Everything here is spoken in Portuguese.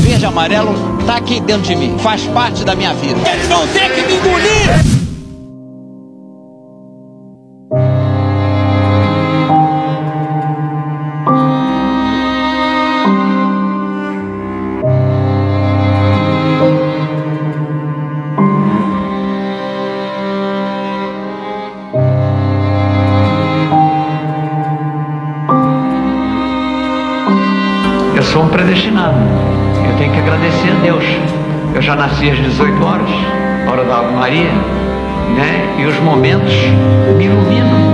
Verde amarelo tá aqui dentro de mim, faz parte da minha vida. Eles vão ter que me engolir! Sou um predestinado. Eu tenho que agradecer a Deus. Eu já nasci às 18 horas, hora da Ave Maria, né? E os momentos me iluminam.